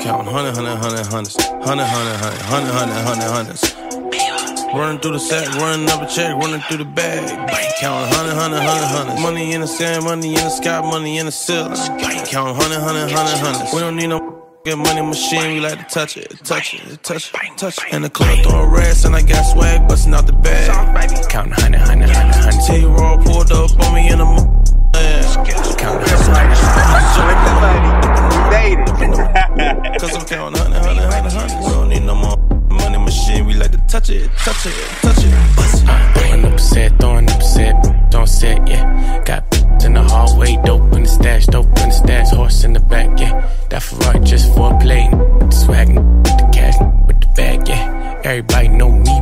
Count hundred, hundred, hundred, hundreds, hundred, hundred, hundred, hundred, hundred, hundred, hundreds. Running through the sack, running up a check, running through the bag. Count hundred, hundred, hundred, hundreds. Money in the sand, money in the sky, money in the ceiling. Count hundred, hundred, hundred, hundreds. We don't need no get money machine, we like to touch it, touch it, touch it, touch it. In the club throwing rats, and I got swag busting out the bag. Counting hundred, hundred, hundred, hundred. T pulled up on me in the mo- Counting hundred, Cause I'm counting hundred, hundred, hundred, hundred. We don't need no more money machine, we like to touch it, touch it, touch it, bust it. Throwing up a set, throwing up a set, don't set, yeah. Got in the hallway, dope in the stash, dope in the stash, horse in the back, yeah. That Ferrari just for a play, swaggin' with the cash, with the bag, yeah. Everybody know me,